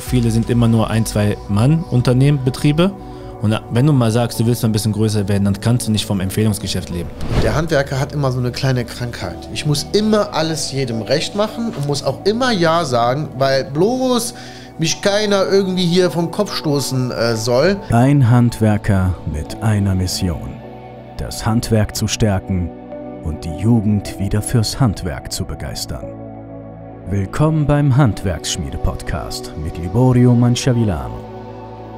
Viele sind immer nur ein, zwei Mann Unternehmen, Betriebe. Und wenn du mal sagst, du willst ein bisschen größer werden, dann kannst du nicht vom Empfehlungsgeschäft leben. Der Handwerker hat immer so eine kleine Krankheit. Ich muss immer alles jedem recht machen und muss auch immer Ja sagen, weil bloß mich keiner irgendwie hier vom Kopf stoßen äh, soll. Ein Handwerker mit einer Mission. Das Handwerk zu stärken und die Jugend wieder fürs Handwerk zu begeistern. Willkommen beim Handwerksschmiede-Podcast mit Liborio Manciavillano.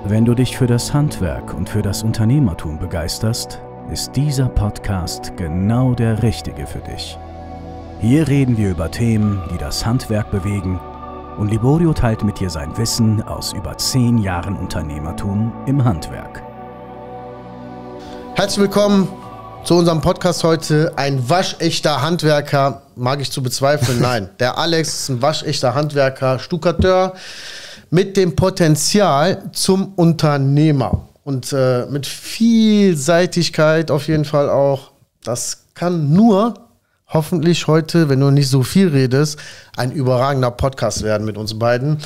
Wenn du dich für das Handwerk und für das Unternehmertum begeisterst, ist dieser Podcast genau der richtige für dich. Hier reden wir über Themen, die das Handwerk bewegen und Liborio teilt mit dir sein Wissen aus über zehn Jahren Unternehmertum im Handwerk. Herzlich willkommen zu unserem Podcast heute. Ein waschechter Handwerker, mag ich zu bezweifeln, nein. Der Alex ist ein waschechter Handwerker, Stuckateur mit dem Potenzial zum Unternehmer und äh, mit Vielseitigkeit auf jeden Fall auch. Das kann nur hoffentlich heute, wenn du nicht so viel redest, ein überragender Podcast werden mit uns beiden.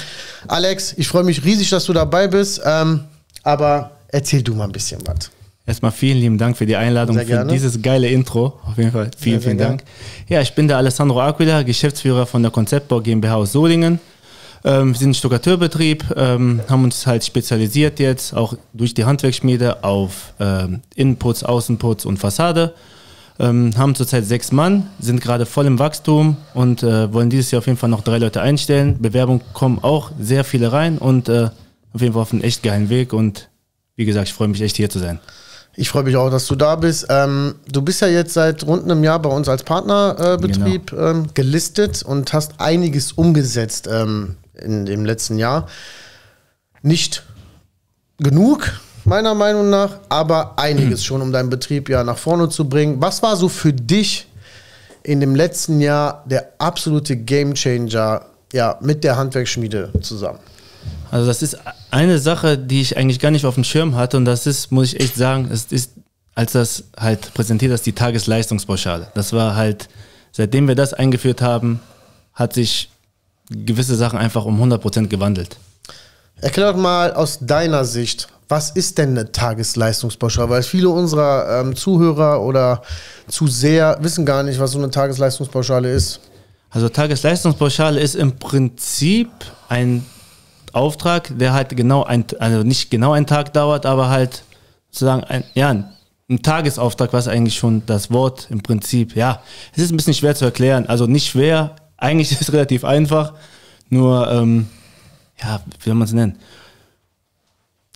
Alex, ich freue mich riesig, dass du dabei bist, ähm, aber erzähl du mal ein bisschen was. Erstmal vielen lieben Dank für die Einladung, Sehr für dieses geile Intro. Auf jeden Fall vielen, Sehr, sehr vielen Dank. Ja, ich bin der Alessandro Aquila, Geschäftsführer von der Konzeptbau GmbH aus Solingen. Ähm, wir sind ein Stuckateurbetrieb, ähm, haben uns halt spezialisiert jetzt auch durch die Handwerksschmiede auf ähm, Innenputz, Außenputz und Fassade. Ähm, haben zurzeit sechs Mann, sind gerade voll im Wachstum und äh, wollen dieses Jahr auf jeden Fall noch drei Leute einstellen. Bewerbungen kommen auch sehr viele rein und äh, auf jeden Fall auf einen echt geilen Weg und wie gesagt, ich freue mich echt hier zu sein. Ich freue mich auch, dass du da bist. Ähm, du bist ja jetzt seit rund einem Jahr bei uns als Partnerbetrieb Genau. ähm, gelistet und hast einiges umgesetzt ähm, in dem letzten Jahr. Nicht genug, meiner Meinung nach, aber einiges schon, um deinen Betrieb ja nach vorne zu bringen. Was war so für dich in dem letzten Jahr der absolute Gamechanger ja, mit der Handwerksschmiede zusammen? Also das ist eine Sache, die ich eigentlich gar nicht auf dem Schirm hatte und das ist, muss ich echt sagen, es ist, als das halt präsentiert ist, die Tagesleistungspauschale. Das war halt, seitdem wir das eingeführt haben, hat sich gewisse Sachen einfach um 100% gewandelt. Erklär doch mal aus deiner Sicht, was ist denn eine Tagesleistungspauschale? Weil viele unserer ähm, Zuhörer oder Zuseher wissen gar nicht, was so eine Tagesleistungspauschale ist. Also Tagesleistungspauschale ist im Prinzip ein Auftrag, der halt genau ein, also nicht genau einen Tag dauert, aber halt sozusagen ein, ja, ein Tagesauftrag, was eigentlich schon das Wort im Prinzip, ja, es ist ein bisschen schwer zu erklären. Also nicht schwer, eigentlich ist es relativ einfach, nur, ähm, ja, wie soll man es nennen?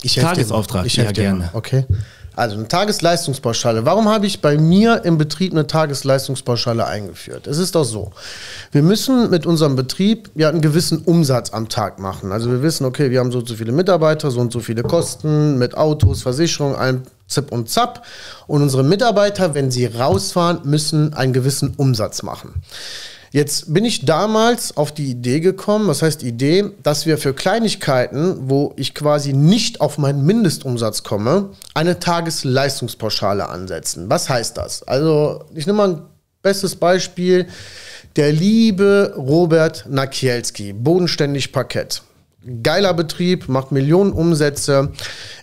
Ich. Tagesauftrag, Ich ja, gerne. Okay. Also eine Tagesleistungspauschale. Warum habe ich bei mir im Betrieb eine Tagesleistungspauschale eingeführt? Es ist doch so. Wir müssen mit unserem Betrieb ja einen gewissen Umsatz am Tag machen. Also wir wissen, okay, wir haben so und so viele Mitarbeiter, so und so viele Kosten mit Autos, Versicherung, allem Zip und Zap. Und unsere Mitarbeiter, wenn sie rausfahren, müssen einen gewissen Umsatz machen. Jetzt bin ich damals auf die Idee gekommen, was heißt Idee, dass wir für Kleinigkeiten, wo ich quasi nicht auf meinen Mindestumsatz komme, eine Tagesleistungspauschale ansetzen. Was heißt das? Also, ich nehme mal ein bestes Beispiel. Der liebe Robert Nakielski, bodenständig Parkett. Geiler Betrieb, macht Millionen Umsätze,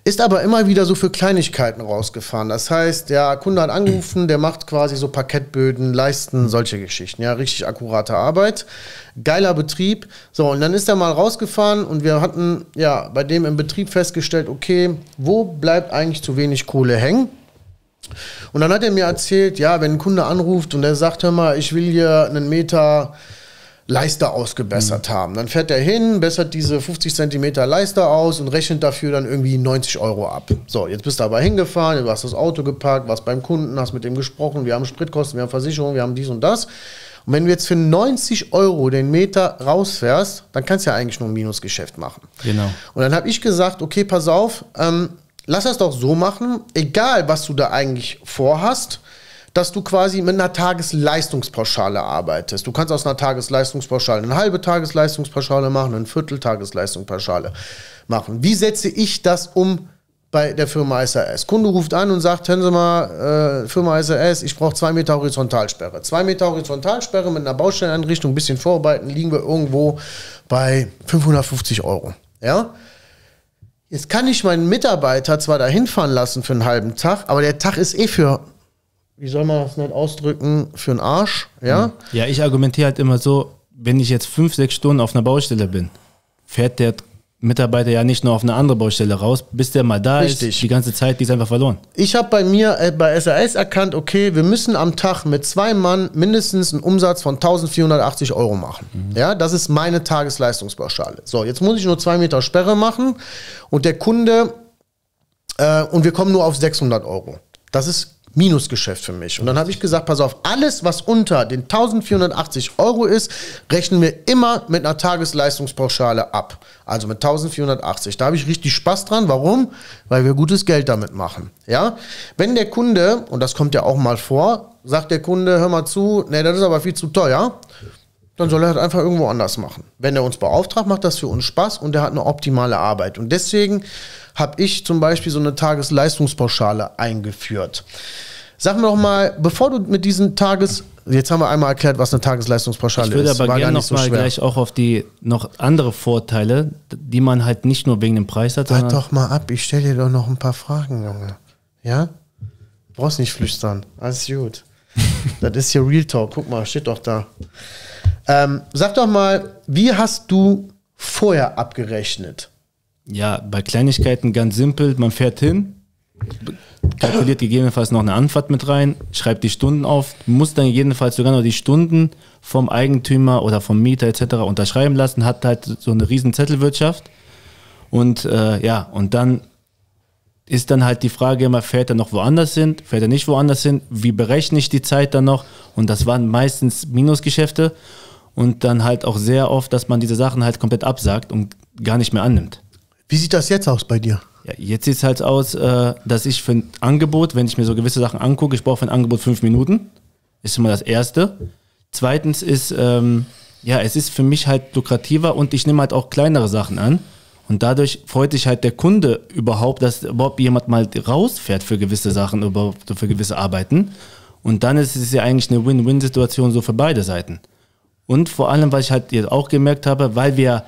ist aber immer wieder so für Kleinigkeiten rausgefahren. Das heißt, der Kunde hat angerufen, der macht quasi so Parkettböden, Leisten, solche Geschichten. Ja, richtig akkurate Arbeit. Geiler Betrieb. So, und dann ist er mal rausgefahren und wir hatten ja bei dem im Betrieb festgestellt, okay, wo bleibt eigentlich zu wenig Kohle hängen? Und dann hat er mir erzählt, ja, wenn ein Kunde anruft und er sagt, hör mal, ich will hier einen Meter Leiste ausgebessert haben. Dann fährt er hin, bessert diese 50 Zentimeter Leiste aus und rechnet dafür dann irgendwie 90 Euro ab. So, jetzt bist du aber hingefahren, du hast das Auto geparkt, warst beim Kunden, hast mit dem gesprochen, wir haben Spritkosten, wir haben Versicherung, wir haben dies und das. Und wenn du jetzt für 90 Euro den Meter rausfährst, dann kannst du ja eigentlich nur ein Minusgeschäft machen. Genau. Und dann habe ich gesagt, okay, pass auf, ähm, lass das doch so machen, egal was du da eigentlich vorhast, dass du quasi mit einer Tagesleistungspauschale arbeitest. Du kannst aus einer Tagesleistungspauschale eine halbe Tagesleistungspauschale machen, eine Viertel Tagesleistungspauschale machen. Wie setze ich das um bei der Firma SRS? Kunde ruft an und sagt, hören Sie mal, äh, Firma SRS, ich brauche zwei Meter Horizontalsperre. Zwei Meter Horizontalsperre mit einer Baustelleneinrichtung, ein bisschen vorarbeiten, liegen wir irgendwo bei 550 Euro. Ja? Jetzt kann ich meinen Mitarbeiter zwar dahin fahren lassen für einen halben Tag, aber der Tag ist eh für, wie soll man das nicht ausdrücken, für einen Arsch, ja? Ja, ich argumentiere halt immer so, wenn ich jetzt fünf, sechs Stunden auf einer Baustelle bin, fährt der Mitarbeiter ja nicht nur auf eine andere Baustelle raus, bis der mal da Richtig. ist. Die ganze Zeit, die ist einfach verloren. Ich habe bei mir äh, bei SAS erkannt, okay, wir müssen am Tag mit zwei Mann mindestens einen Umsatz von 1480 Euro machen. Ja, das ist meine Tagesleistungspauschale. So, jetzt muss ich nur zwei Meter Sperre machen und der Kunde, äh, und wir kommen nur auf 600 Euro. Das ist Minusgeschäft für mich. Und dann habe ich gesagt, pass auf, alles, was unter den 1480 Euro ist, rechnen wir immer mit einer Tagesleistungspauschale ab. Also mit 1480. Da habe ich richtig Spaß dran. Warum? Weil wir gutes Geld damit machen. Ja? Wenn der Kunde, und das kommt ja auch mal vor, sagt der Kunde, hör mal zu, nee, das ist aber viel zu teuer, dann soll er das einfach irgendwo anders machen. Wenn er uns beauftragt, macht das für uns Spaß und er hat eine optimale Arbeit. Und deswegen habe ich zum Beispiel so eine Tagesleistungspauschale eingeführt. Sag mir doch mal, bevor du mit diesen Tages... Jetzt haben wir einmal erklärt, was eine Tagesleistungspauschale Ich würde ist. aber War gerne noch so mal schwer. gleich auch auf die noch andere Vorteile, die man halt nicht nur wegen dem Preis hat, sondern doch mal ab, ich stelle dir doch noch ein paar Fragen, Junge. Ja? Du brauchst nicht flüstern. Alles gut. das ist hier Real Talk. Guck mal, steht doch da. Ähm, sag doch mal, wie hast du vorher abgerechnet? ja, bei Kleinigkeiten ganz simpel, man fährt hin, kalkuliert gegebenenfalls noch eine Anfahrt mit rein, schreibt die Stunden auf, muss dann gegebenenfalls sogar noch die Stunden vom Eigentümer oder vom Mieter etc. unterschreiben lassen, hat halt so eine riesen Zettelwirtschaft und äh, ja, und dann ist dann halt die Frage immer, fährt er noch woanders hin, fährt er nicht woanders hin, wie berechne ich die Zeit dann noch und das waren meistens Minusgeschäfte und dann halt auch sehr oft, dass man diese Sachen halt komplett absagt und gar nicht mehr annimmt. Wie sieht das jetzt aus bei dir? Ja, jetzt sieht es halt aus, äh, dass ich für ein Angebot, wenn ich mir so gewisse Sachen angucke, ich brauche für ein Angebot fünf Minuten. Ist immer das Erste. Zweitens ist, ähm, ja, es ist für mich halt lukrativer und ich nehme halt auch kleinere Sachen an. Und dadurch freut sich halt der Kunde überhaupt, dass überhaupt jemand mal rausfährt für gewisse Sachen, überhaupt für gewisse Arbeiten. Und dann ist es ja eigentlich eine Win-Win-Situation so für beide Seiten. Und vor allem, was ich halt jetzt auch gemerkt habe, weil wir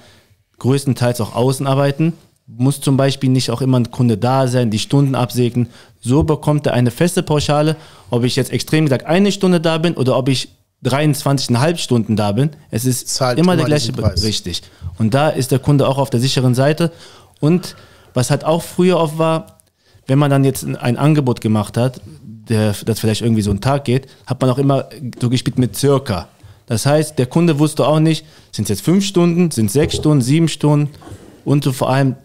größtenteils auch außen arbeiten, muss zum Beispiel nicht auch immer ein Kunde da sein, die Stunden absegnen. So bekommt er eine feste Pauschale, ob ich jetzt extrem gesagt eine Stunde da bin oder ob ich 23,5 Stunden da bin. Es ist Zahlt immer der gleiche. Preis. Richtig. Und da ist der Kunde auch auf der sicheren Seite. Und was halt auch früher oft war, wenn man dann jetzt ein Angebot gemacht hat, der, das vielleicht irgendwie so einen Tag geht, hat man auch immer so gespielt mit circa. Das heißt, der Kunde wusste auch nicht, sind es jetzt fünf Stunden, sind es sechs Stunden, sieben Stunden und so vor allem,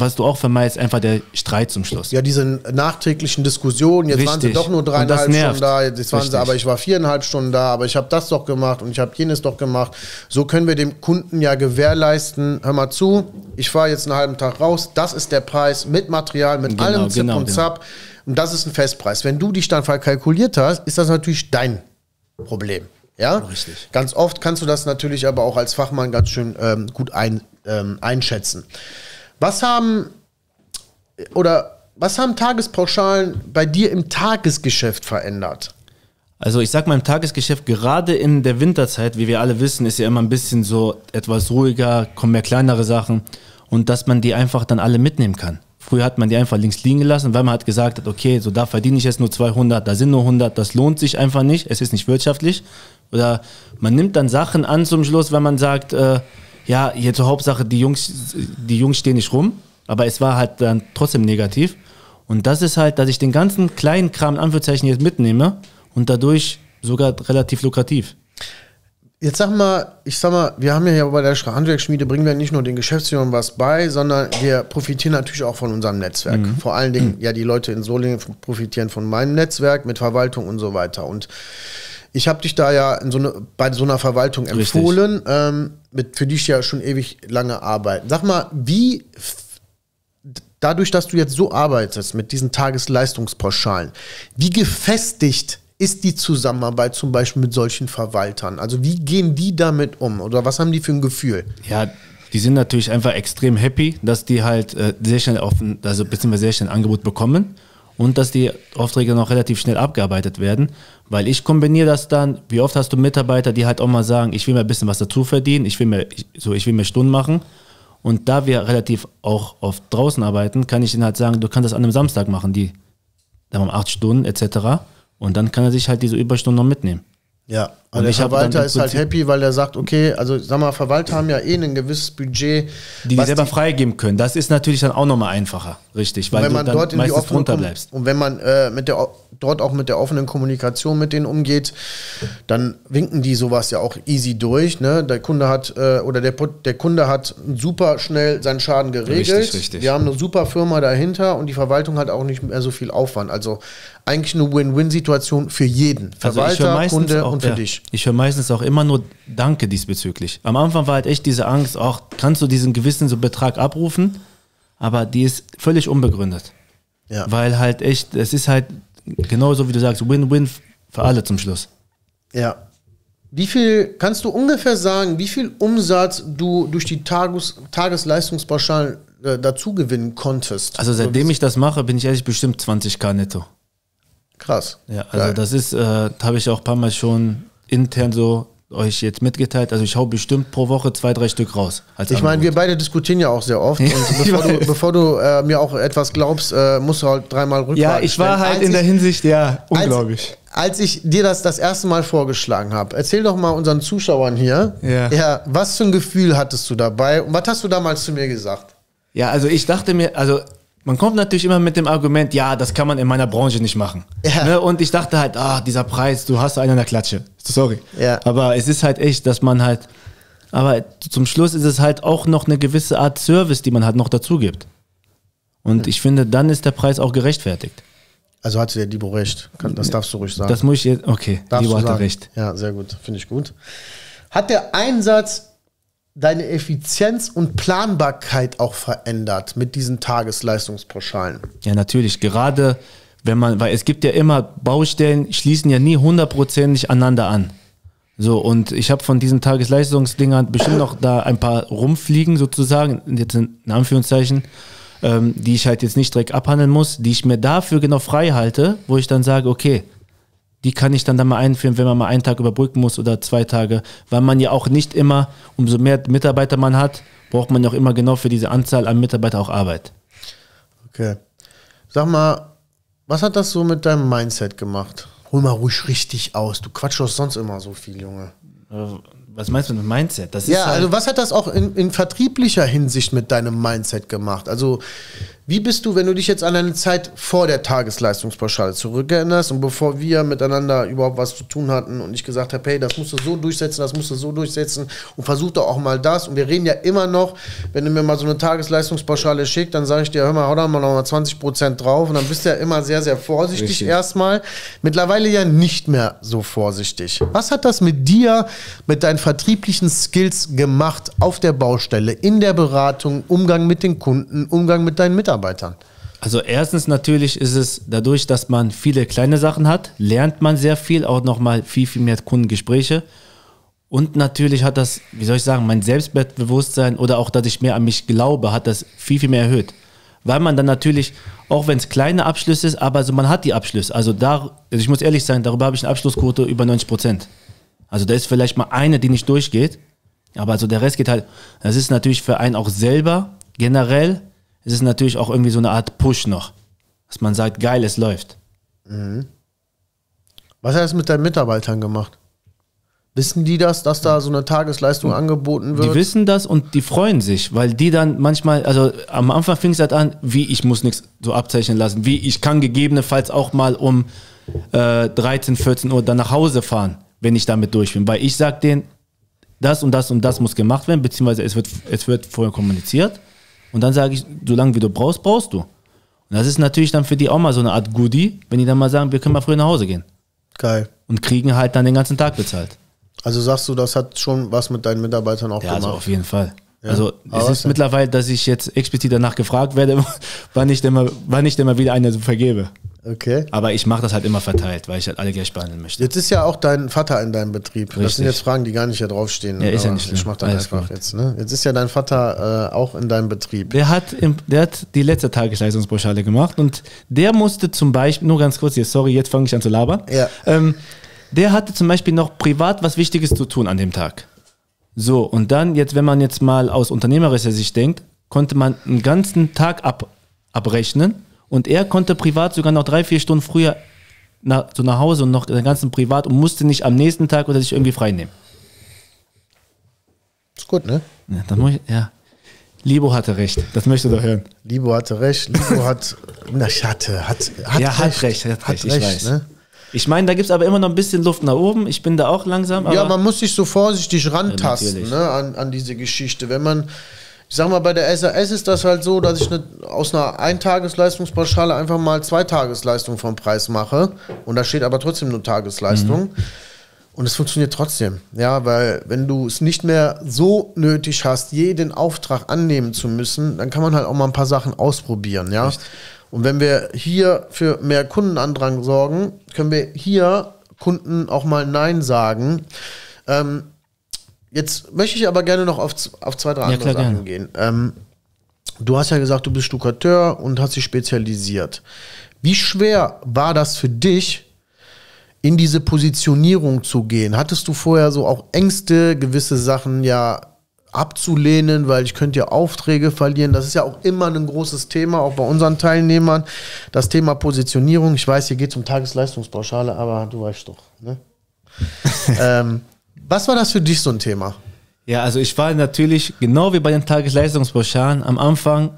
was du auch vermeidest, einfach der Streit zum Schluss. Ja, diese nachträglichen Diskussionen, jetzt waren sie Richtig. doch nur dreieinhalb. Stunden da, jetzt waren sie, Richtig. aber ich war viereinhalb Stunden da, aber ich habe das doch gemacht und ich habe jenes doch gemacht. So können wir dem Kunden ja gewährleisten, hör mal zu, ich fahre jetzt einen halben Tag raus, das ist der Preis mit Material, mit Genau, allem Zip genau, und genau. Zap und das ist ein Festpreis. Wenn du dich dann verkalkuliert hast, ist das natürlich dein Problem. Ja, Richtig. Ganz oft kannst du das natürlich aber auch als Fachmann ganz schön ähm, gut ein, ähm, einschätzen. Was haben oder was haben Tagespauschalen bei dir im Tagesgeschäft verändert? Also ich sag mal im Tagesgeschäft, gerade in der Winterzeit, wie wir alle wissen, ist ja immer ein bisschen so etwas ruhiger, kommen mehr kleinere Sachen und dass man die einfach dann alle mitnehmen kann. Früher hat man die einfach links liegen gelassen, weil man hat gesagt hat, okay, so da verdiene ich jetzt nur 200, da sind nur 100, das lohnt sich einfach nicht, es ist nicht wirtschaftlich. Oder man nimmt dann Sachen an zum Schluss, wenn man sagt, äh, ja, jetzt Hauptsache die Jungs, die Jungs stehen nicht rum, aber es war halt dann trotzdem negativ. Und das ist halt, dass ich den ganzen kleinen Kram in Anführungszeichen jetzt mitnehme und dadurch sogar relativ lukrativ. Jetzt sag mal, ich sag mal, wir haben ja hier bei der Handwerksschmiede bringen wir nicht nur den Geschäftsführern was bei, sondern wir profitieren natürlich auch von unserem Netzwerk. Vor allen Dingen, ja, die Leute in Solingen profitieren von meinem Netzwerk mit Verwaltung und so weiter. Und ich habe dich da ja in so eine, bei so einer Verwaltung empfohlen, ähm, mit, für die ich ja schon ewig lange arbeite. Sag mal, wie dadurch, dass du jetzt so arbeitest mit diesen Tagesleistungspauschalen, wie gefestigt ist die Zusammenarbeit zum Beispiel mit solchen Verwaltern? Also wie gehen die damit um oder was haben die für ein Gefühl? Ja, die sind natürlich einfach extrem happy, dass die halt äh, sehr schnell auf ein, also beziehungsweise sehr schnell ein Angebot bekommen und dass die Aufträge noch relativ schnell abgearbeitet werden, weil ich kombiniere das dann, wie oft hast du Mitarbeiter, die halt auch mal sagen, ich will mir ein bisschen was dazu verdienen, ich will mir, so, ich will mir Stunden machen Und da wir relativ auch oft draußen arbeiten, kann ich ihnen halt sagen, du kannst das an einem Samstag machen, die dann um acht Stunden etc. Und dann kann er sich halt diese Überstunden noch mitnehmen. Ja, aber der Verwalter ist halt happy, weil er sagt, okay, also sag mal, Verwalter haben ja eh ein gewisses Budget. Die die selber die, freigeben können. Das ist natürlich dann auch nochmal einfacher, richtig, weil wenn man du dort in die offene bleibst. Und wenn man äh, mit der, dort auch mit der offenen Kommunikation mit denen umgeht, dann winken die sowas ja auch easy durch. Ne? Der Kunde hat äh, oder der, der Kunde hat super schnell seinen Schaden geregelt. Richtig, richtig. Wir haben eine super Firma dahinter und die Verwaltung hat auch nicht mehr so viel Aufwand. Also eigentlich eine Win-Win-Situation für jeden. Also Verwalter, also Kunde auch, und für ja, dich. Ich höre meistens auch immer nur Danke diesbezüglich. Am Anfang war halt echt diese Angst, auch kannst du diesen gewissen so Betrag abrufen, aber die ist völlig unbegründet. Ja. Weil halt echt, es ist halt genauso wie du sagst, Win-Win für alle zum Schluss. Ja. Wie viel, kannst du ungefähr sagen, wie viel Umsatz du durch die Tages, Tagesleistungspauschalen äh, dazu gewinnen konntest? Also seitdem ich das mache, bin ich ehrlich bestimmt 20k netto. Krass. Ja, also Geil. das ist, äh, habe ich auch ein paar Mal schon intern so euch jetzt mitgeteilt. Also ich hau bestimmt pro Woche zwei, drei Stück raus. ich meine, wir beide diskutieren ja auch sehr oft. Und bevor du, bevor du äh, mir auch etwas glaubst, äh, musst du halt dreimal rückwärts. Ja, ich war halt als in der Hinsicht, ja, unglaublich. Als, als ich dir das das erste Mal vorgeschlagen habe, erzähl doch mal unseren Zuschauern hier, ja. ja, was für ein Gefühl hattest du dabei und was hast du damals zu mir gesagt? Ja, also ich dachte mir, also man kommt natürlich immer mit dem Argument, ja, das kann man in meiner Branche nicht machen. Ja. Ne? Und ich dachte halt, ah, dieser Preis, du hast einen an der Klatsche. Sorry. Ja. Aber es ist halt echt, dass man halt, aber zum Schluss ist es halt auch noch eine gewisse Art Service, die man halt noch dazu gibt. Und ich finde, dann ist der Preis auch gerechtfertigt. Also hatte der Dibo recht. Das darfst du ruhig sagen. Das muss ich jetzt, okay, Darfst Dibo hatte recht. Ja, sehr gut. Finde ich gut. Hat der Einsatz deine Effizienz und Planbarkeit auch verändert mit diesen Tagesleistungspauschalen? Ja, natürlich. Gerade wenn man, weil es gibt ja immer Baustellen, schließen ja nie hundertprozentig aneinander an. So, und ich habe von diesen Tagesleistungsdingern bestimmt noch da ein paar rumfliegen, sozusagen, jetzt in Anführungszeichen, ähm, die ich halt jetzt nicht direkt abhandeln muss, die ich mir dafür genau frei halte, wo ich dann sage, okay, die kann ich dann da mal einführen, wenn man mal einen Tag überbrücken muss oder zwei Tage, weil man ja auch nicht immer, umso mehr Mitarbeiter man hat, braucht man ja auch immer genau für diese Anzahl an Mitarbeitern auch Arbeit. Okay. Sag mal, was hat das so mit deinem Mindset gemacht? Hol mal ruhig richtig aus. Du quatschst doch sonst immer so viel, Junge. Äh, was meinst du mit Mindset? ja, halt also was hat das auch in, in vertrieblicher Hinsicht mit deinem Mindset gemacht? Also wie bist du, wenn du dich jetzt an eine Zeit vor der Tagesleistungspauschale zurückerinnerst und bevor wir miteinander überhaupt was zu tun hatten und ich gesagt habe, hey, das musst du so durchsetzen, das musst du so durchsetzen und versuch doch auch mal das. Und wir reden ja immer noch, wenn du mir mal so eine Tagesleistungspauschale schickst, dann sage ich dir, hör mal, hau da mal nochmal 20 Prozent drauf und dann bist du ja immer sehr, sehr vorsichtig Richtig. erstmal. Mittlerweile ja nicht mehr so vorsichtig. Was hat das mit dir, mit deinen vertrieblichen Skills gemacht auf der Baustelle, in der Beratung, Umgang mit den Kunden, Umgang mit deinen Mitarbeitern? Mitarbeitern? Also erstens natürlich ist es dadurch, dass man viele kleine Sachen hat, lernt man sehr viel, auch nochmal viel, viel mehr Kundengespräche. Und natürlich hat das, wie soll ich sagen, mein Selbstbewusstsein oder auch, dass ich mehr an mich glaube, hat das viel, viel mehr erhöht. Weil man dann natürlich, auch wenn es kleine Abschlüsse ist, aber also man hat die Abschlüsse. Also da, also ich muss ehrlich sein, darüber habe ich eine Abschlussquote über 90 Prozent. Also da ist vielleicht mal eine, die nicht durchgeht. Aber also der Rest geht halt, das ist natürlich für einen auch selber generell ist es natürlich auch irgendwie so eine Art Push noch, dass man sagt, geil, es läuft. Mhm. Was hat es mit deinen Mitarbeitern gemacht? Wissen die das, dass da so eine Tagesleistung angeboten wird? Die wissen das und die freuen sich, weil die dann manchmal, also am Anfang fing es halt an, wie ich muss nichts so abzeichnen lassen, wie ich kann gegebenenfalls auch mal um äh, 13, 14 Uhr dann nach Hause fahren, wenn ich damit durch bin. Weil ich sage denen, das und das und das muss gemacht werden, beziehungsweise es wird, es wird vorher kommuniziert. Und dann sage ich, solange wie du brauchst, brauchst du. Und das ist natürlich dann für die auch mal so eine Art Goodie, wenn die dann mal sagen, wir können mal früher nach Hause gehen. Geil. Und kriegen halt dann den ganzen Tag bezahlt. Also sagst du, das hat schon was mit deinen Mitarbeitern auch ja, gemacht? Ja, also auf jeden Fall. Ja. Also es Aber ist mittlerweile, dass ich jetzt explizit danach gefragt werde, wann ich denn mal, wann ich denn mal wieder eine so vergebe. Okay. Aber ich mache das halt immer verteilt, weil ich halt alle gleich behandeln möchte. Jetzt ist ja auch dein Vater in deinem Betrieb. Richtig. Das sind jetzt Fragen, die gar nicht hier draufstehen. Ja, ist ja nicht schlimm. Ich mach das einfach gut. jetzt. Ne? Jetzt ist ja dein Vater äh, auch in deinem Betrieb. Der hat, im, der hat die letzte Tagesleistungspauschale gemacht und der musste zum Beispiel, nur ganz kurz hier, sorry, jetzt fange ich an zu labern. Ja. Ähm, der hatte zum Beispiel noch privat was Wichtiges zu tun an dem Tag. So, und dann jetzt, wenn man jetzt mal aus unternehmerischer Sicht denkt, konnte man einen ganzen Tag ab, abrechnen und er konnte privat sogar noch drei, vier Stunden früher nach, so nach Hause und noch den ganzen Privat und musste nicht am nächsten Tag oder sich irgendwie frei nehmen. Ist gut, ne? Ja, dann muss ich, ja. Libo hatte recht, das möchtest du doch hören. Libo hatte recht. Libo hat, na, ich hatte, hat, hat ja, recht. hat recht, hat recht, ich weiß. Ne? Ich meine, da gibt es aber immer noch ein bisschen Luft nach oben. Ich bin da auch langsam. ja, man muss sich so vorsichtig rantasten Ja, ne, an, an diese Geschichte. Wenn man, ich sag mal, bei der SAS ist das halt so, dass ich eine, aus einer Eintagesleistungspauschale einfach mal zwei Tagesleistungen vom Preis mache. Und da steht aber trotzdem nur Tagesleistung. Und es funktioniert trotzdem. Ja, weil wenn du es nicht mehr so nötig hast, jeden Auftrag annehmen zu müssen, dann kann man halt auch mal ein paar Sachen ausprobieren. Ja. Und wenn wir hier für mehr Kundenandrang sorgen, können wir hier Kunden auch mal Nein sagen. Ähm, jetzt möchte ich aber gerne noch auf, auf zwei, drei Ja, andere klar, Sachen gehen. Ähm, du hast ja gesagt, du bist Stuckateur und hast dich spezialisiert. Wie schwer war das für dich, in diese Positionierung zu gehen? Hattest du vorher so auch Ängste, gewisse Sachen ja abzulehnen, weil ich könnte ja Aufträge verlieren. Das ist ja auch immer ein großes Thema, auch bei unseren Teilnehmern. Das Thema Positionierung. Ich weiß, hier geht es um Tagesleistungspauschale, aber du weißt doch. Ne? ähm, was war das für dich so ein Thema? Ja, also ich war natürlich, genau wie bei den Tagesleistungspauschalen, am Anfang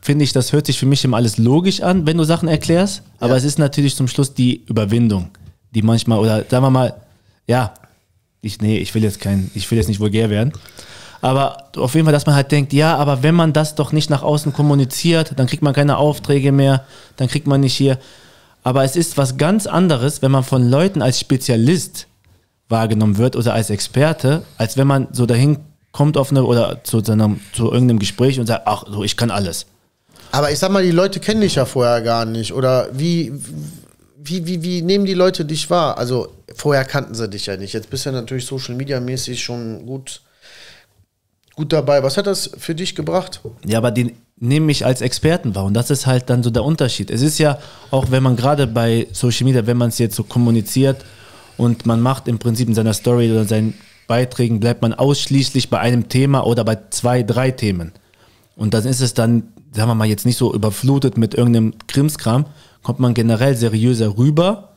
finde ich, das hört sich für mich immer alles logisch an, wenn du Sachen erklärst. Aber Ja. es ist natürlich zum Schluss die Überwindung, die manchmal, oder sagen wir mal, ja, ich, nee, ich will jetzt kein, ich will jetzt nicht vulgär werden. Aber auf jeden Fall, dass man halt denkt, ja, aber wenn man das doch nicht nach außen kommuniziert, dann kriegt man keine Aufträge mehr, dann kriegt man nicht hier. Aber es ist was ganz anderes, wenn man von Leuten als Spezialist wahrgenommen wird oder als Experte, als wenn man so dahin kommt auf eine oder zu, so einem, zu irgendeinem Gespräch und sagt, ach so, ich kann alles. Aber ich sag mal, die Leute kennen dich ja vorher gar nicht. Oder wie, wie, wie, wie nehmen die Leute dich wahr? Also vorher kannten sie dich ja nicht. Jetzt bist du ja natürlich Social Media mäßig schon gut, gut dabei. Was hat das für dich gebracht? Ja, aber die nehmen mich als Experten wahr und das ist halt dann so der Unterschied. Es ist ja auch, wenn man gerade bei Social Media, wenn man es jetzt so kommuniziert und man macht im Prinzip in seiner Story oder seinen Beiträgen, bleibt man ausschließlich bei einem Thema oder bei zwei, drei Themen. Und dann ist es dann, sagen wir mal, jetzt nicht so überflutet mit irgendeinem Krimskram, kommt man generell seriöser rüber,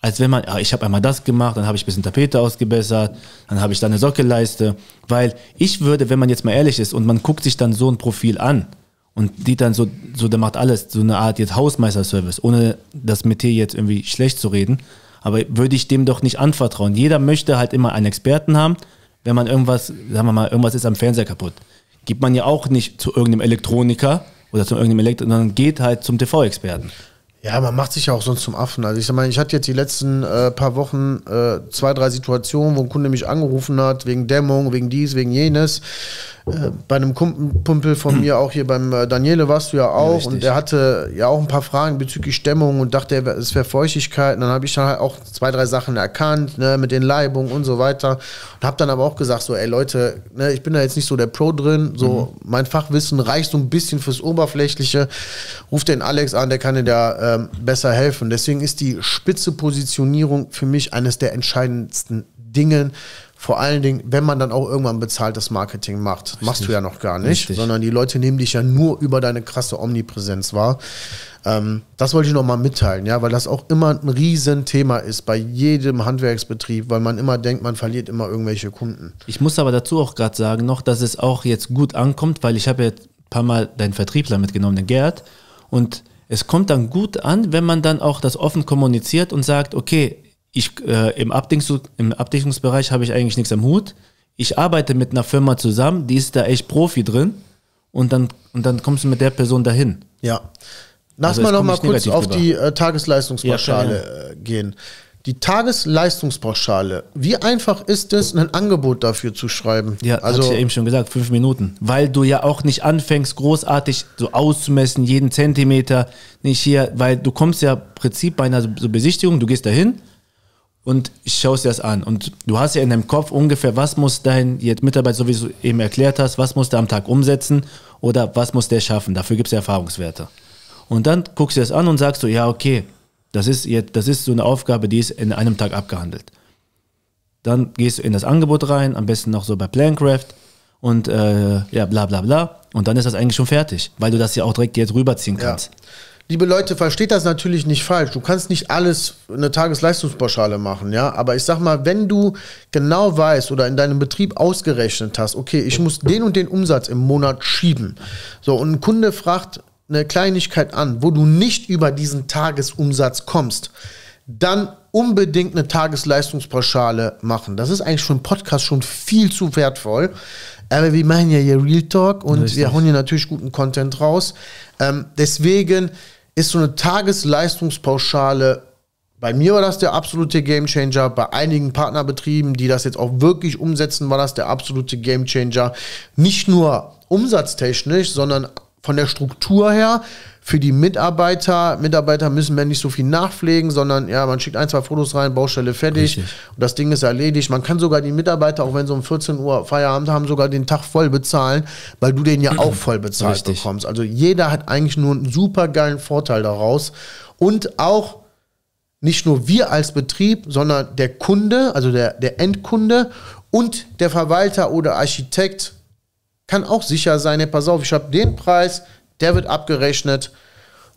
als wenn man, ah, ich habe einmal das gemacht, dann habe ich ein bisschen Tapete ausgebessert, dann habe ich da eine Sockelleiste. Weil ich würde, wenn man jetzt mal ehrlich ist und man guckt sich dann so ein Profil an und die dann so, so der macht alles, so eine Art jetzt Hausmeisterservice, ohne das Metier jetzt irgendwie schlecht zu reden, aber würde ich dem doch nicht anvertrauen. Jeder möchte halt immer einen Experten haben, wenn man irgendwas, sagen wir mal, irgendwas ist am Fernseher kaputt. Gibt man ja auch nicht zu irgendeinem Elektroniker oder zu irgendeinem Elektroniker, sondern geht halt zum TV-Experten. Ja, man macht sich ja auch sonst zum Affen. Also ich sag mal, ich hatte jetzt die letzten äh, paar Wochen äh, zwei, drei Situationen, wo ein Kunde mich angerufen hat, wegen Dämmung, wegen dies, wegen jenes. Äh, bei einem Kumpel, von mir, auch hier beim äh, Daniele warst du ja auch, richtig. und der hatte ja auch ein paar Fragen bezüglich Dämmung und dachte, es wäre Feuchtigkeit. Und dann habe ich dann halt auch zwei, drei Sachen erkannt, ne, mit den Leibungen und so weiter. Und habe dann aber auch gesagt, so, ey Leute, ne, ich bin da jetzt nicht so der Pro drin, so mein Fachwissen reicht so ein bisschen fürs Oberflächliche. Ruft den Alex an, der kann dir da ähm, besser helfen. Deswegen ist die spitze Positionierung für mich eines der entscheidendsten Dingen. Vor allen Dingen, wenn man dann auch irgendwann bezahltes Marketing macht. Machst du ja noch gar nicht, Richtig. sondern die Leute nehmen dich ja nur über deine krasse Omnipräsenz wahr. Ähm, das wollte ich noch mal mitteilen, ja, weil das auch immer ein Riesenthema ist bei jedem Handwerksbetrieb, weil man immer denkt, man verliert immer irgendwelche Kunden. Ich muss aber dazu auch gerade sagen noch, dass es auch jetzt gut ankommt, weil ich habe jetzt ein paar Mal deinen Vertriebler mitgenommen, den Gerd, und es kommt dann gut an, wenn man dann auch das offen kommuniziert und sagt, okay, ich, äh, im, Abdichtungs im Abdichtungsbereich habe ich eigentlich nichts am Hut. Ich arbeite mit einer Firma zusammen, die ist da echt Profi drin und dann, und dann kommst du mit der Person dahin. Ja. Lass Also mal noch mal kurz auf rüber. die äh, Tagesleistungspauschale äh, gehen. Die Tagesleistungspauschale, wie einfach ist es, ein Angebot dafür zu schreiben? Ja, also, hatte ich ja eben schon gesagt, fünf Minuten. Weil du ja auch nicht anfängst, großartig so auszumessen, jeden Zentimeter, nicht hier, weil du kommst ja im Prinzip bei einer so Besichtigung, du gehst dahin und schaust dir das an. Und du hast ja in deinem Kopf ungefähr, was muss dein jetzt Mitarbeiter, so wie du eben erklärt hast, was muss der am Tag umsetzen oder was muss der schaffen. Dafür gibt es Erfahrungswerte. Und dann guckst du das an und sagst du, ja, okay, das ist, jetzt, das ist so eine Aufgabe, die ist in einem Tag abgehandelt. dann gehst du in das Angebot rein, am besten noch so bei Plancraft und äh, ja, bla bla bla. Und dann ist das eigentlich schon fertig, weil du das ja auch direkt jetzt rüberziehen kannst. Ja. Liebe Leute, versteht das natürlich nicht falsch. Du kannst nicht alles eine Tagesleistungspauschale machen, ja. Aber ich sag mal, wenn du genau weißt oder in deinem Betrieb ausgerechnet hast, okay, ich muss den und den Umsatz im Monat schieben. So, und ein Kunde fragt eine Kleinigkeit an, wo du nicht über diesen Tagesumsatz kommst, dann unbedingt eine Tagesleistungspauschale machen. Das ist eigentlich schon Podcast schon viel zu wertvoll. Aber wir machen ja hier Real Talk und Richtig. wir hauen hier natürlich guten Content raus. Ähm, deswegen ist so eine Tagesleistungspauschale bei mir war das der absolute Gamechanger. Bei einigen Partnerbetrieben, die das jetzt auch wirklich umsetzen, war das der absolute Gamechanger. Nicht nur umsatztechnisch, sondern von der Struktur her für die Mitarbeiter. Mitarbeiter müssen mehr nicht so viel nachpflegen, sondern ja, man schickt ein, zwei Fotos rein, Baustelle fertig Richtig. und das Ding ist erledigt. Man kann sogar die Mitarbeiter, auch wenn sie um 14 Uhr Feierabend haben, sogar den Tag voll bezahlen, weil du den ja auch voll bezahlt Richtig. bekommst. Also jeder hat eigentlich nur einen super geilen Vorteil daraus und auch nicht nur wir als Betrieb, sondern der Kunde, also der, der Endkunde und der Verwalter oder Architekt kann auch sicher sein, hey, pass auf, ich habe den Preis, der wird abgerechnet,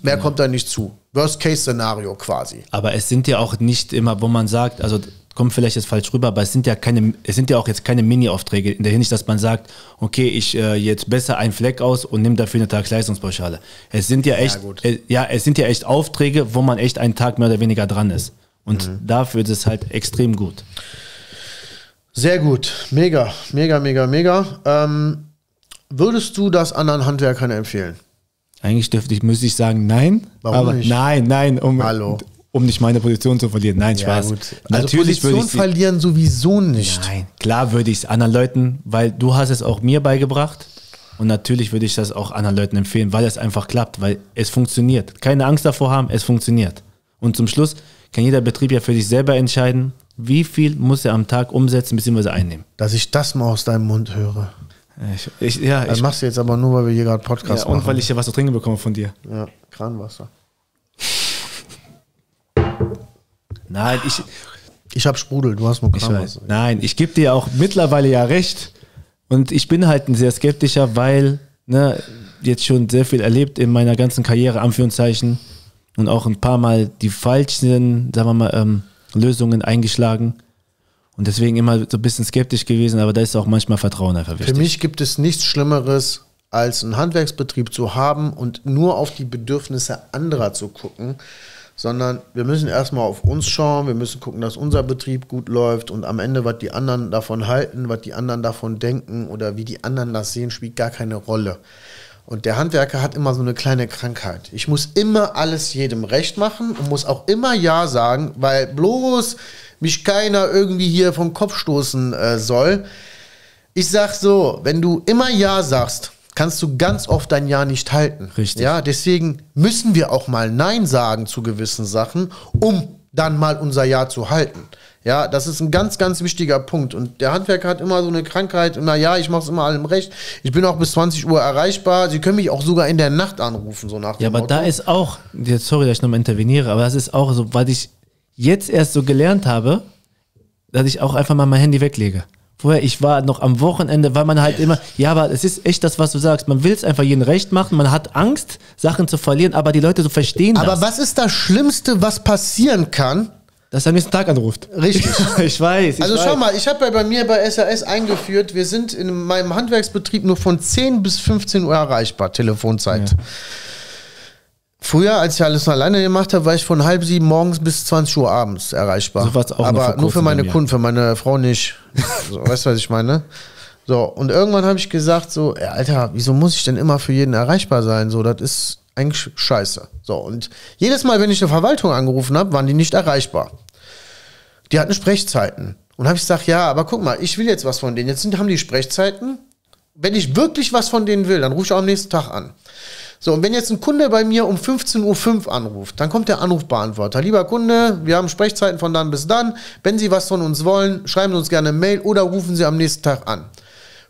mehr kommt da nicht zu. Worst-Case-Szenario quasi. Aber es sind ja auch nicht immer, wo man sagt, also kommt vielleicht jetzt falsch rüber, aber es sind ja keine, es sind ja auch jetzt keine Mini-Aufträge in der Hinsicht, dass man sagt, okay, ich äh, jetzt besser einen Fleck aus und nehme dafür eine Tagsleistungspauschale. Es sind ja echt, ja, äh, ja, es sind ja echt Aufträge, wo man echt einen Tag mehr oder weniger dran ist. Und mhm. dafür ist es halt extrem gut. Sehr gut, mega, mega, mega, mega. Ähm, würdest du das anderen Handwerkern empfehlen? Eigentlich dürfte ich, müsste ich sagen, nein. Warum aber nicht? Nein, nein, um, Hallo. um nicht meine Position zu verlieren. Nein, ja, Spaß. Gut. Also Natürlich Position würde ich verlieren sowieso nicht. Nein, klar würde ich es anderen Leuten, weil du hast es auch mir beigebracht. Und natürlich würde ich das auch anderen Leuten empfehlen, weil es einfach klappt, weil es funktioniert. Keine Angst davor haben, es funktioniert. Und zum Schluss kann jeder Betrieb ja für sich selber entscheiden, wie viel muss er am Tag umsetzen bzw. einnehmen. Dass ich das mal aus deinem Mund höre. Ich, ich, ja, das ich, machst du jetzt aber nur, weil wir hier gerade Podcast ja, machen. Und weil ich hier was zu trinken bekomme von dir. Ja, Kranwasser. Nein, ich. Ich habe Sprudel, du hast nur Kranwasser. Nein, ich gebe dir auch mittlerweile ja recht. Und ich bin halt ein sehr skeptischer, weil ne, jetzt schon sehr viel erlebt in meiner ganzen Karriere, Anführungszeichen. Und auch ein paar Mal die falschen, sagen wir mal, ähm, Lösungen eingeschlagen. Und deswegen immer so ein bisschen skeptisch gewesen, aber da ist auch manchmal Vertrauen einfach wichtig. Für mich gibt es nichts Schlimmeres, als einen Handwerksbetrieb zu haben und nur auf die Bedürfnisse anderer zu gucken, sondern wir müssen erstmal auf uns schauen, wir müssen gucken, dass unser Betrieb gut läuft und am Ende, was die anderen davon halten, was die anderen davon denken oder wie die anderen das sehen, spielt gar keine Rolle. Und der Handwerker hat immer so eine kleine Krankheit. Ich muss immer alles jedem recht machen und muss auch immer Ja sagen, weil bloß mich keiner irgendwie hier vom Kopf stoßen äh, soll. Ich sag so, wenn du immer Ja sagst, kannst du ganz oft dein Ja nicht halten. Richtig. Ja, deswegen müssen wir auch mal Nein sagen zu gewissen Sachen, um dann mal unser Ja zu halten. Ja, das ist ein ganz, ganz wichtiger Punkt. Und der Handwerker hat immer so eine Krankheit, na ja, ich mache es immer allem recht. Ich bin auch bis 20 Uhr erreichbar. Sie können mich auch sogar in der Nacht anrufen, so nach dem Ja, aber Auto. da ist auch, jetzt sorry, dass ich nochmal interveniere, aber das ist auch so, weil ich jetzt erst so gelernt habe, dass ich auch einfach mal mein Handy weglege. Vorher, ich war noch am Wochenende, weil man halt immer, ja, aber es ist echt das, was du sagst. Man will es einfach jedem recht machen, man hat Angst, Sachen zu verlieren, aber die Leute so verstehen aber das. Aber was ist das Schlimmste, was passieren kann? Dass er am nächsten Tag anruft. Richtig. ich weiß. Ich also weiß. schau mal, ich habe ja bei mir bei SAS eingeführt, wir sind in meinem Handwerksbetrieb nur von 10 bis 15 Uhr erreichbar, Telefonzeit. Ja. Früher, als ich alles alleine gemacht habe, war ich von halb sieben morgens bis 20 Uhr abends erreichbar. So auch Aber nur für meine Kunden, für meine Frau nicht. so, weißt du, was ich meine? So, und irgendwann habe ich gesagt, so, Alter, wieso muss ich denn immer für jeden erreichbar sein? So, das ist eigentlich scheiße. So, und jedes Mal, wenn ich eine Verwaltung angerufen habe, waren die nicht erreichbar. Die hatten Sprechzeiten. Und habe ich gesagt, ja, aber guck mal, ich will jetzt was von denen. Jetzt sind, haben die Sprechzeiten. Wenn ich wirklich was von denen will, dann rufe ich auch am nächsten Tag an. So, und wenn jetzt ein Kunde bei mir um 15.05 Uhr anruft, dann kommt der Anrufbeantworter. Lieber Kunde, wir haben Sprechzeiten von dann bis dann. Wenn Sie was von uns wollen, schreiben Sie uns gerne eine Mail oder rufen Sie am nächsten Tag an.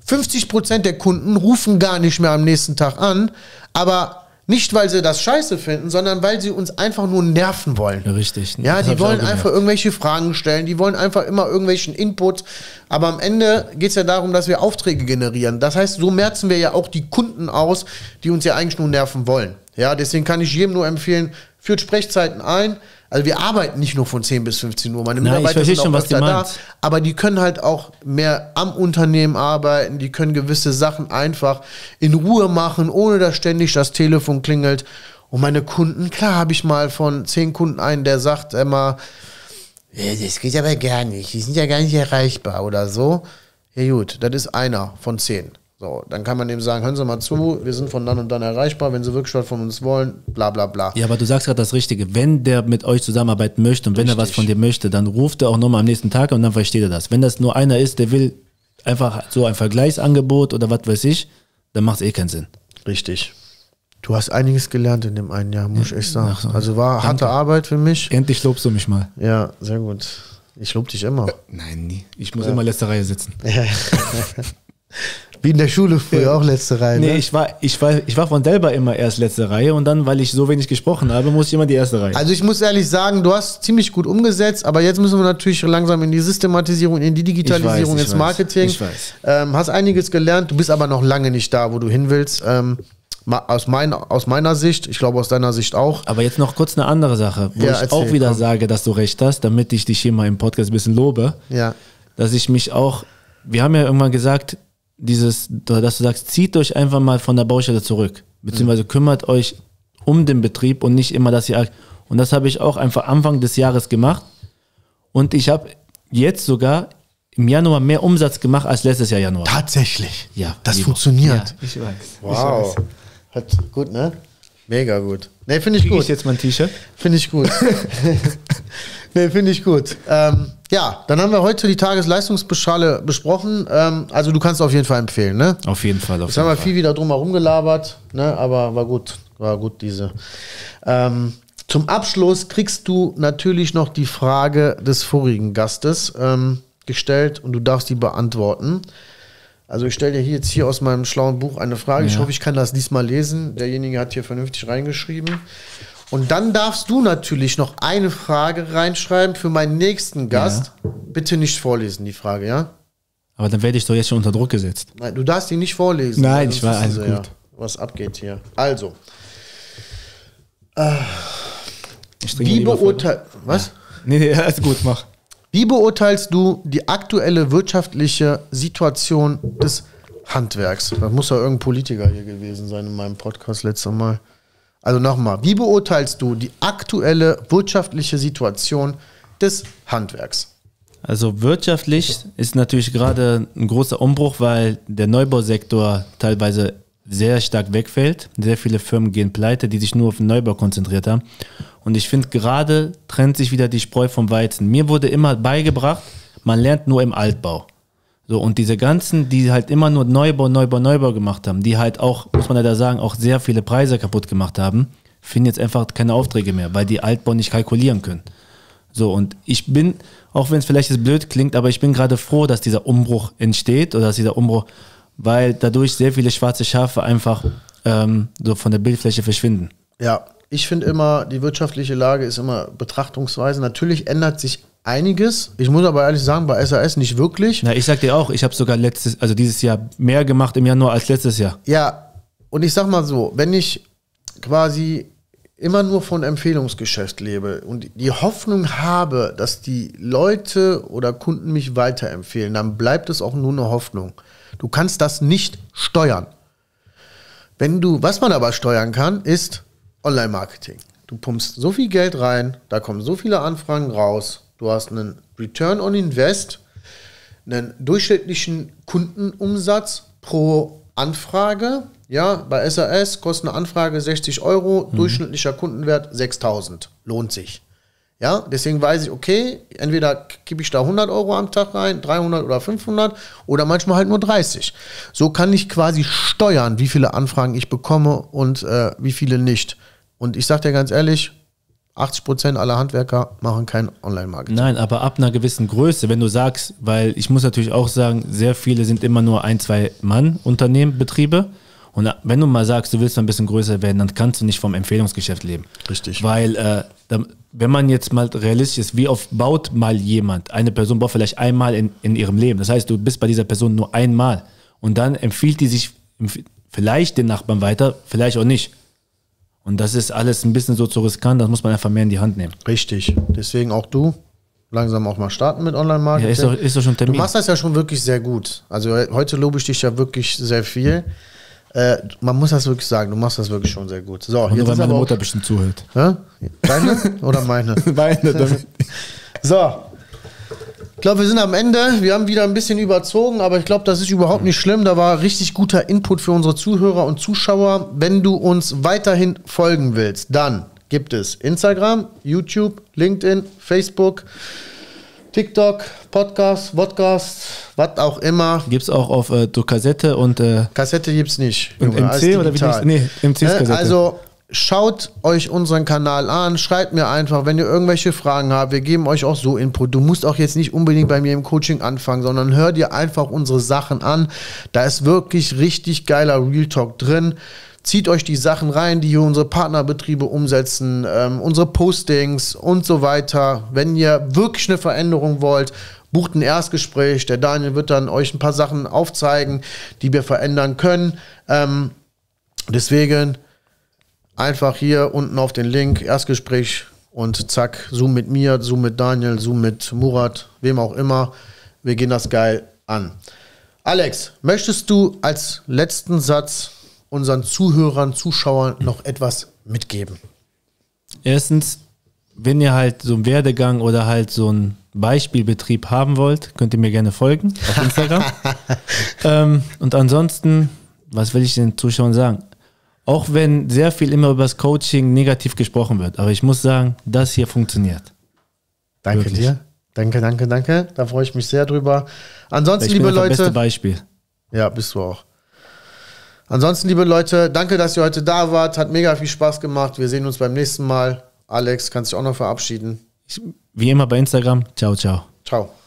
50% der Kunden rufen gar nicht mehr am nächsten Tag an, aber Nicht, weil sie das scheiße finden, sondern weil sie uns einfach nur nerven wollen. Ja, richtig. Ja, Das die wollen einfach irgendwelche Fragen stellen, die wollen einfach immer irgendwelchen Input. Aber am Ende geht es ja darum, dass wir Aufträge generieren. Das heißt, so merzen wir ja auch die Kunden aus, die uns ja eigentlich nur nerven wollen. Ja, deswegen kann ich jedem nur empfehlen, führt Sprechzeiten ein. Also wir arbeiten nicht nur von 10 bis 15 Uhr. Meine ich Mitarbeiter sind auch schon, was da, meinst. aber die können halt auch mehr am Unternehmen arbeiten, die können gewisse Sachen einfach in Ruhe machen, ohne dass ständig das Telefon klingelt. Und meine Kunden, klar habe ich mal von zehn Kunden einen, der sagt immer, "Ja, das geht aber gar nicht, die sind ja gar nicht erreichbar oder so. Ja gut, das ist einer von zehn. So, dann kann man dem sagen, hören Sie mal zu, wir sind von dann und dann erreichbar, wenn Sie wirklich was von uns wollen, bla bla bla. Ja, aber du sagst gerade das Richtige. Wenn der mit euch zusammenarbeiten möchte und wenn er was Richtig. von dir möchte, dann ruft er auch nochmal am nächsten Tag und dann versteht er das. Wenn das nur einer ist, der will einfach so ein Vergleichsangebot oder was weiß ich, dann macht es eh keinen Sinn. Richtig. Du hast einiges gelernt in dem einen Jahr, muss ich echt sagen. Also war harte Arbeit für mich. Endlich lobst du mich mal. Ja, sehr gut. Ich lobe dich immer. Nein, nie. Ich muss immer letzte Reihe sitzen. Wie in der Schule früher auch letzte Reihe. Nee, ne? ich war, ich, war, ich war von selber immer erst letzte Reihe und dann, weil ich so wenig gesprochen habe, muss ich immer die erste Reihe. Also ich muss ehrlich sagen, du hast ziemlich gut umgesetzt, aber jetzt müssen wir natürlich langsam in die Systematisierung, in die Digitalisierung, Ich weiß, ich ins weiß, Marketing. ich weiß. Ähm, hast einiges gelernt, du bist aber noch lange nicht da, wo du hin willst. Ähm, aus, mein, aus meiner Sicht, ich glaube aus deiner Sicht auch. Aber jetzt noch kurz eine andere Sache, wo Ja, ich erzähl, auch wieder komm. sage, dass du recht hast, damit ich dich hier mal im Podcast ein bisschen lobe, Ja. dass ich mich auch, wir haben ja irgendwann gesagt, dieses, dass du sagst, zieht euch einfach mal von der Baustelle zurück, beziehungsweise kümmert euch um den Betrieb und nicht immer das Jahr. Und das habe ich auch einfach Anfang des Jahres gemacht und ich habe jetzt sogar im Januar mehr Umsatz gemacht als letztes Jahr Januar. Tatsächlich. Ja, Das funktioniert. Ja, ich weiß. Wow. Hat, gut, ne? Mega gut. Ne, finde ich Kriege gut. ich jetzt mein T-Shirt? Finde ich gut. nee, finde ich gut. Ähm, ja, dann haben wir heute die Tagesleistungsbeschale besprochen. Ähm, also du kannst auf jeden Fall empfehlen, ne? Auf jeden Fall. Auf Jetzt haben jeden wir Fall. viel wieder drum herum gelabert, ne? aber war gut. War gut, diese. Ähm, zum Abschluss kriegst du natürlich noch die Frage des vorigen Gastes ähm, gestellt und du darfst die beantworten. Also ich stelle dir hier jetzt hier aus meinem schlauen Buch eine Frage. Ich Ja. hoffe, ich kann das diesmal lesen. Derjenige hat hier vernünftig reingeschrieben. Und dann darfst du natürlich noch eine Frage reinschreiben für meinen nächsten Gast. Bitte nicht vorlesen, die Frage, ja? Aber dann werde ich doch jetzt schon unter Druck gesetzt. Nein, du darfst die nicht vorlesen. Nein, ich weiß, alles sie gut. was abgeht hier. Also, Ich trinke wie beurteilst was? Nee, nee, alles gut, mach. Wie beurteilst du die aktuelle wirtschaftliche Situation des Handwerks? Da muss ja irgendein Politiker hier gewesen sein in meinem Podcast letztes Mal. Also nochmal, wie beurteilst du die aktuelle wirtschaftliche Situation des Handwerks? Also wirtschaftlich ist natürlich gerade ein großer Umbruch, weil der Neubausektor teilweise sehr stark wegfällt. Sehr viele Firmen gehen pleite, die sich nur auf den Neubau konzentriert haben. Und ich finde, gerade trennt sich wieder die Spreu vom Weizen. Mir wurde immer beigebracht, man lernt nur im Altbau. So, und diese ganzen, die halt immer nur Neubau, Neubau, Neubau gemacht haben, die halt auch, muss man leider sagen, auch sehr viele Preise kaputt gemacht haben, finden jetzt einfach keine Aufträge mehr, weil die Altbau nicht kalkulieren können. So, und ich bin, auch wenn es vielleicht jetzt blöd klingt, aber ich bin gerade froh, dass dieser Umbruch entsteht oder dass dieser Umbruch, weil dadurch sehr viele schwarze Schafe einfach ähm, so von der Bildfläche verschwinden. Ja, ich finde immer, die wirtschaftliche Lage ist immer Betrachtungsweise. Natürlich ändert sich einiges. Ich muss aber ehrlich sagen, bei SAS nicht wirklich. Na, ich sag dir auch, ich habe sogar letztes, also dieses Jahr mehr gemacht im Januar als letztes Jahr. Ja, und ich sag mal so, wenn ich quasi immer nur von Empfehlungsgeschäft lebe und die Hoffnung habe, dass die Leute oder Kunden mich weiterempfehlen, dann bleibt es auch nur eine Hoffnung. Du kannst das nicht steuern. Wenn du, was man aber steuern kann, ist Online-Marketing. Du pumpst so viel Geld rein, da kommen so viele Anfragen raus, du hast einen Return on Invest, einen durchschnittlichen Kundenumsatz pro Anfrage. Ja, bei SAS kostet eine Anfrage 60 Euro, durchschnittlicher Kundenwert 6000. Lohnt sich. Ja, deswegen weiß ich, okay, entweder gebe ich da 100 Euro am Tag rein, 300 oder 500 oder manchmal halt nur 30. So kann ich quasi steuern, wie viele Anfragen ich bekomme und äh, wie viele nicht. Und ich sage dir ganz ehrlich, 80% aller Handwerker machen kein Online-Marketing. Nein, aber ab einer gewissen Größe, wenn du sagst, weil ich muss natürlich auch sagen, sehr viele sind immer nur ein, zwei Mann Unternehmen, Betriebe Und wenn du mal sagst, du willst mal ein bisschen größer werden, dann kannst du nicht vom Empfehlungsgeschäft leben. Richtig. Weil, äh, wenn man jetzt mal realistisch ist, wie oft baut mal jemand? Eine Person baut vielleicht einmal in, in ihrem Leben. Das heißt, du bist bei dieser Person nur einmal. Und dann empfiehlt die sich vielleicht den Nachbarn weiter, vielleicht auch nicht. Und das ist alles ein bisschen so zu riskant, das muss man einfach mehr in die Hand nehmen. Richtig. Deswegen auch du langsam auch mal starten mit Online-Marketing. Ja, ist doch, ist doch schon Du Termin. machst das ja schon wirklich sehr gut. Also he- heute lobe ich dich ja wirklich sehr viel. Äh, man muss das wirklich sagen, du machst das wirklich schon sehr gut. So, Und nur jetzt weil ist meine Mutter bestimmt zuhört. Hä? Deine oder meine? Meine. So. Ich glaube, wir sind am Ende. Wir haben wieder ein bisschen überzogen, aber ich glaube, das ist überhaupt nicht schlimm. Da war richtig guter Input für unsere Zuhörer und Zuschauer. Wenn du uns weiterhin folgen willst, dann gibt es Instagram, YouTube, LinkedIn, Facebook, TikTok, Podcast, Podcast, was auch immer. Gibt es auch auf äh, durch Kassette und äh, Kassette gibt's nicht. Und Junge, MC oder wie nennt's- nee, MC ist? Kassette. Also schaut euch unseren Kanal an, schreibt mir einfach, wenn ihr irgendwelche Fragen habt. Wir geben euch auch so Input. Du musst auch jetzt nicht unbedingt bei mir im Coaching anfangen, sondern hör dir einfach unsere Sachen an. Da ist wirklich richtig geiler Real Talk drin. Zieht euch die Sachen rein, die hier unsere Partnerbetriebe umsetzen, ähm, unsere Postings und so weiter. Wenn ihr wirklich eine Veränderung wollt, bucht ein Erstgespräch. Der Daniel wird dann euch ein paar Sachen aufzeigen, die wir verändern können. Ähm, deswegen einfach hier unten auf den Link, Erstgespräch und zack, Zoom mit mir, Zoom mit Daniel, Zoom mit Murat, wem auch immer. Wir gehen das geil an. Alex, möchtest du als letzten Satz unseren Zuhörern, Zuschauern noch etwas mitgeben? Erstens, wenn ihr halt so einen Werdegang oder halt so einen Beispielbetrieb haben wollt, könnt ihr mir gerne folgen auf Instagram. ähm, und ansonsten, was will ich den Zuschauern sagen? Auch wenn sehr viel immer über das Coaching negativ gesprochen wird, aber ich muss sagen, das hier funktioniert. Danke Wirklich. dir. Danke, danke, danke. Da freue ich mich sehr drüber. Ansonsten, Ich liebe bin das beste Leute. Beispiel. Ja, bist du auch. Ansonsten, liebe Leute, danke, dass ihr heute da wart. Hat mega viel Spaß gemacht. Wir sehen uns beim nächsten Mal. Alex, kannst dich auch noch verabschieden. Ich, wie immer bei Instagram. Ciao, ciao. Ciao.